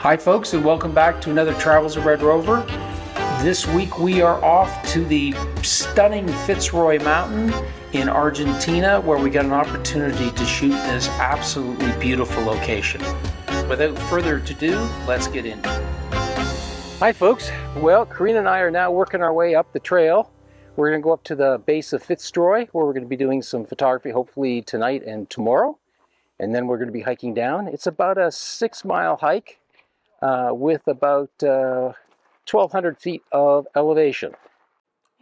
Hi, folks, and welcome back to another Travels of Red Rover. This week we are off to the stunning Fitzroy Mountain in Argentina, where we got an opportunity to shoot this absolutely beautiful location. Without further ado, let's get into it. Hi, folks. Well, Corine and I are now working our way up the trail. We're going to go up to the base of Fitzroy, where we're going to be doing some photography, hopefully tonight and tomorrow. And then we're going to be hiking down. It's about a six mile hike with about uh, 1,200 feet of elevation.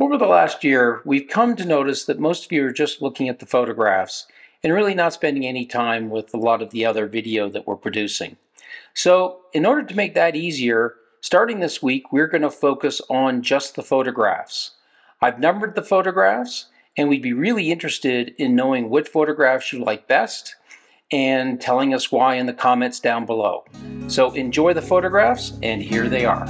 Over the last year, we've come to notice that most of you are just looking at the photographs and really not spending any time with a lot of the other video that we're producing. So in order to make that easier, starting this week, we're going to focus on just the photographs. I've numbered the photographs and we'd be really interested in knowing which photographs you like best and telling us why in the comments down below. So enjoy the photographs, and here they are.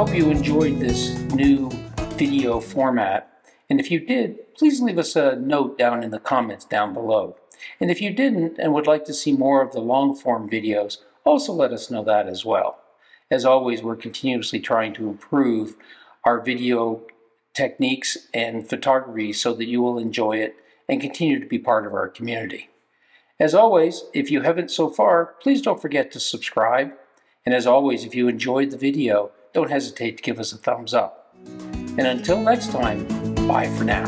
Hope you enjoyed this new video format. And if you did, please leave us a note down in the comments down below. And if you didn't and would like to see more of the long form videos, also let us know that as well. As always, we're continuously trying to improve our video techniques and photography so that you will enjoy it and continue to be part of our community. As always, if you haven't so far, please don't forget to subscribe. And as always, if you enjoyed the video, don't hesitate to give us a thumbs up. And until next time, bye for now.